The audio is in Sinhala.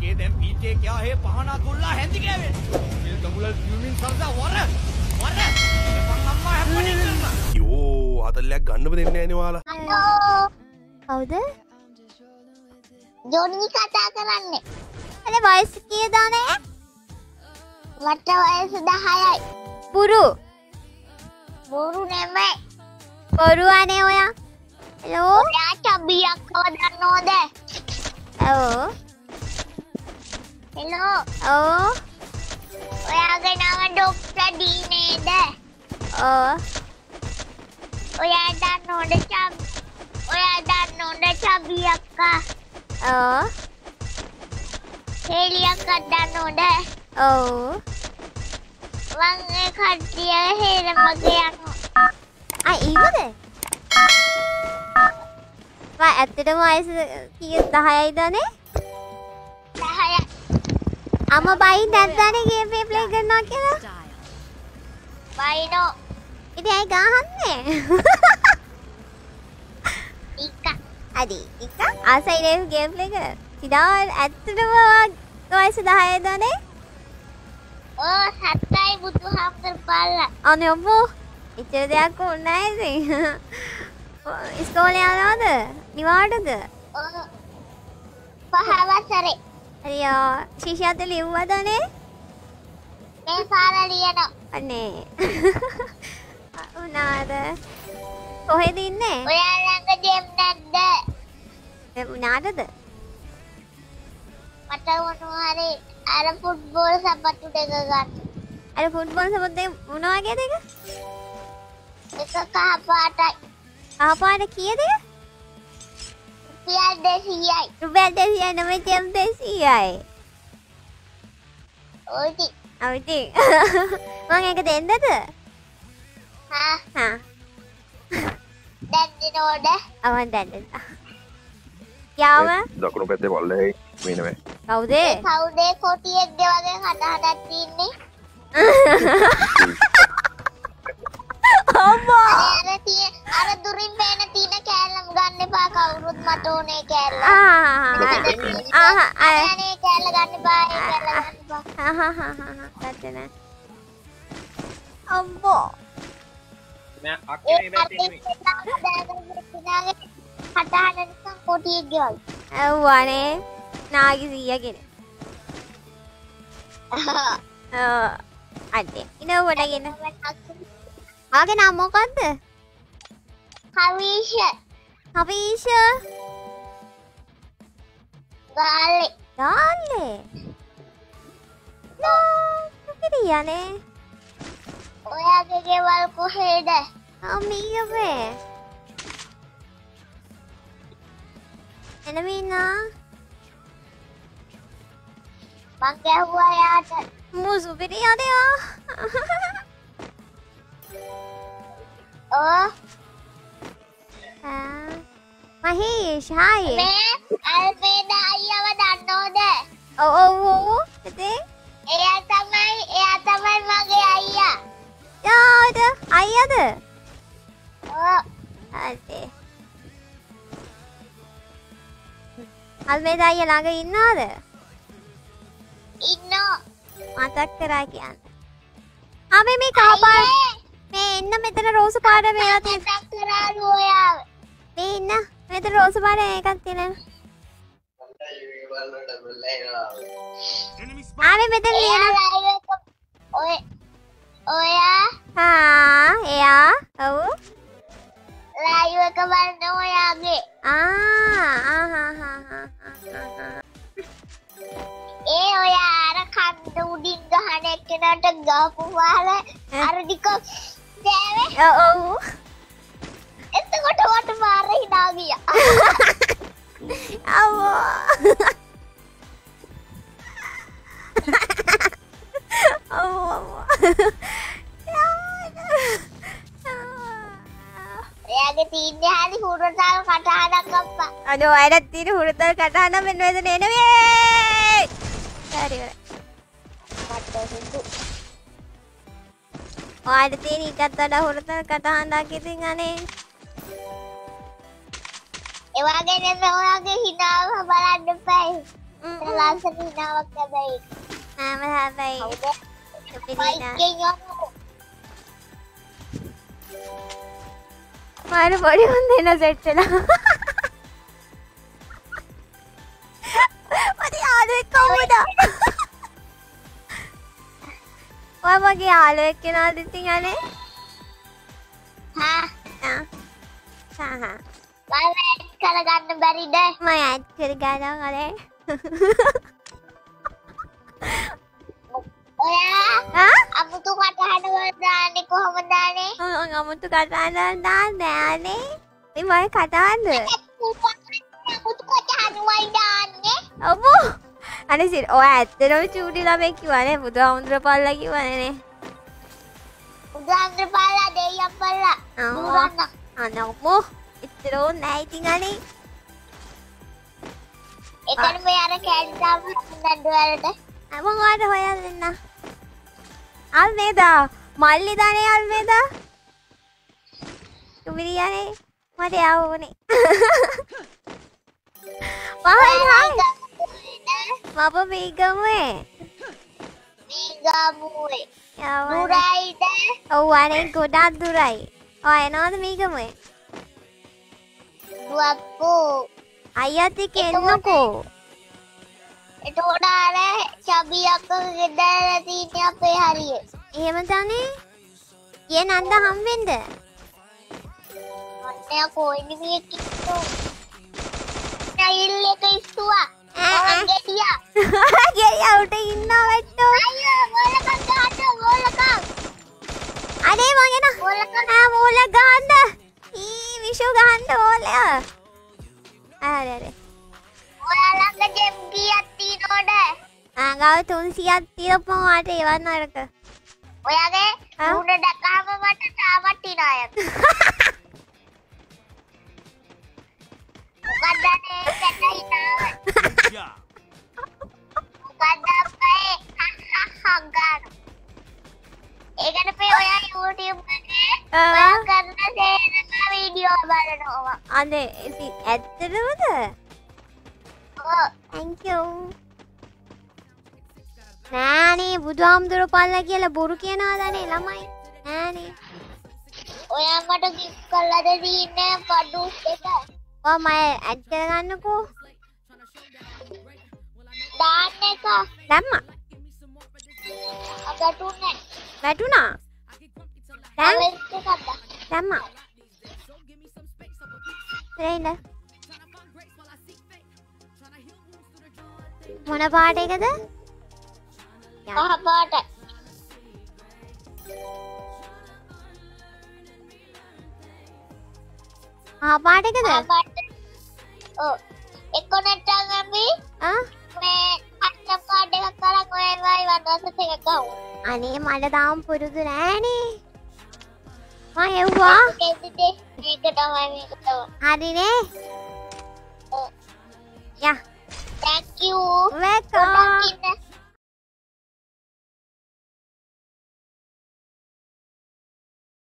ඒකේ දැන් පීටේ කියා හේ පහනා තුල්ලා හැඳි ගෑවේ මිල් ගමුල ෆියුමින් සල්සා වර වර. එපන් අම්මා හැප්පණි කරනවා යෝ අතල්ලයක් ගන්නම දෙන්න ඇනවාලා හලෝ. කවුද ජොනි කතා කරන්නේ. අල වයස කියදානෑ මට වයස දහයයි. පුරු බොරු නෙමයි. කොරුවනේ ඔයා. ලෝ ඔයා චබියක්කව දන්නෝද ඇෝ හෙලෝ ඕ. ඔයාගේ නම ඩොක්ට ඩීනේද ඕ. ඔයා දන්නෝඩ චම් ඔයා දන්නෝඩ චබියක්කා ඕ. හෙලියක්කත් දන්නෝඩ ඔව් වංගේ කට්ටිය හේරමගේ යනු වා ඇත්තටම වයස කිය දහයයිදනේ දහය අම බයි නැද්දානේ ගේපේ ප්ලේ කරනවා කියලා? බයිනෝ. ඉතින් ඇයි ගහන්නේ? අඩි එක ආසයිනේ ගේම් ප්ලේ කර සිදා ඇත්තටම වයස දහයයිදනේ ඕ සත්තයි බුදු හාමුදුර පල්ල අනේ ඔබෝ එච්චර දෙයක් ඉතින්. ඉස්කෝලේ යනවද? නිවාඩද? ඕ පහවසරේ අයියෝ ශිෂ්‍යයන්ට ලිව්වදනේ මේ පාර ලියනවා. අනේ. උනාද කොහෙද ඉන්නේ? ඔයා ළඟ ජෙම් නැද්ද උනාටද මට මොනවා හරි. අර ෆුට්බෝල් සපත්තු දෙක ගන්න. අර ෆුට්බෝල් සපොත්තේ මොන වගේද එක? එක කහ පාටයි ආපාට කීයද එක රුපියල් දෙසීයයි රුපියල් 200යි නෙමෙයි ජෙම් 200යි ඕටි අවුටි මං එක දෙන්නද හා හා දැන් දිනෝඩ අවන් දෙන්න යාව දකුණු පැත්තේ පල්ලෙහි මේනවේ කවුද කවුදේ කොටියෙක්ද වගේ කටහටක් තින්නේ අම්මා අර දුරින් පේන තියෙන ගන්න එපා කවුරුත් මට ඕනේ කෑල්ල ආ ආ ආ අනේ කෑල්ල ගන්න ඒ කෑල්ල ගන්න එපා ගත්තන අම්බෝ ඒ අතේ දාගෙන කටහට නිකන් කොටියෙක් ගෙවල් ඇව්වානේ නාගි සීයගෙන. අඩේ ඉන ගොඩගෙන ආගේ නම් Habisha. Dale. Dale. No, quería, ¿eh? Voy a que llevar el cogida. Amiga, ve. Enamina. Porque voy a... Musu, quería, ¿eh? Oh. මහේෂාය මේ අල්පේද අයියව දන්නෝද ඔව් ඇතේ එයා තමයි එයා තමයි මගේ අයියා යාද අයියද ඇතේ අල්මේද අයිය ළඟ ඉන්නාද ඉන්නෝ මතක් කරා කියන්න අපි මේ කාපාර මේ එන්න මෙතන රෝස පාට මේවා තියෙන මතක් කරාලු ඔයාව මේ ඉන්න මෙතන රෝස පාට එකක් තියෙන ආවේ මෙතන ලියන ඔය හා එයා ඔව්. ලයිව් එක බලන ඔයාගේ. ආ ආහාහාහා ඒ ඔයා අර කන්ද උඩින් ගහන එක්කෙනාට ගහපු වහල අර ටික දෑවේ. ඔව් එතකොට වට මාර හිනා ගියා අවෝ එයාගේ තීන්දේ හරි හුරතාල් කටහඬක් අප්පා අඩෝ අයටත් තියෙන හුරතල් කටහඬ මෙන්න මෙතන එනවේ හරි ඔයාට තියෙන ඊටත් වඩා හුරතල් කටහඬක් ඉතින් අනේ එවාගේ නෙමෙයි ඔයාගේ හිනාව බලන්න එපායි ලස්සන හිනාවක් හැබැයි. ආම හැබැයි කවුද පිළිනා මයිකෙන් යමු මාර පොඩි හොඳ එන සෙට් වෙලා. මට යාළුවෙක් කවුද ඔය මගේ යාළුවෙක් කෙනාද ඉතින් අනේ හා. ආ හා හා. බලන්න කරගන්න බැරිද මම ඇඩ් කර ගන්නවා අනේ. ඔයා අමුතු කටහඬ දාන්නේ කොහොමද දාන්නේ මම අමුතු අනේ. මේ මම කතාන්න ඔබෝ අනේ සිර ඔය ඇත්තටම චූටි ළමෙක් කිව්වනේ බුදුහාමුදුර පල්ලා කිව්වනේ උදාන්ද්‍ර පාලා දෙයියන් පල්ලා ආ. දුරන්න නැහැ ඉතින් අනේ එතන මේ අර කැන්ඩාව නඩු වලට මම ඔයාලට හොයලා දෙන්න අල්මේදා. මල්ලි දානේ අල්මේදා. කුමිරියානේ මට යව ඕනේ. පහයි හායි මම මේගමුවේ මීගමුවේ යවන. දුරයිද? ඔව් අනේ ගොඩක් දුරයි. ඔය එනවද මේගමුවේ දුවක්කෝ අයියත් එක්ක එන්නකෝ. එතකොට අර චබියක්ක ගෙදර තියෙන අපේ හරියේ. එහෙම තනේ? කිය නන්ද හම්බෙන්ද? අන්න කොයිනි මේ කිට්ටු? නයිල් එක ඉස්සුවා දැක්කාම මට තාමත් ඉනායක් මොකක්දනේ කැටහිනාව මොකක්ද අපේ හංගාන. ඒකට පේ ඔයා YouTube එකේ ආ. ඔයා කරන සේරම වීඩියෝ බලනවා. අනේ thank you නෑනේ බුදුහාමුදුර පල්ලා කියලා බොරු කියනවාදනේ ළමයි? නෑනේ. ඔයා මට ගිෆ්ට් කරලා දෙන්නේ? පඩු එක. ඔය මම ඇඩ් කරගන්නකෝ. දාන්න එක. දැම්මා. අගටුන්නේ වැටුණා? දැම්මා. රෙයින්ද මොන පාට එකද පහ පාටයි ආපාටකද එක්කො නැට්ටාගම්බි මේ අට පාඩක් කර කොයවයි වදස එකකව අනේ මට තාම් පුරුදු නෑනේ මයවා හරිනේ ය තැකවූ වැකා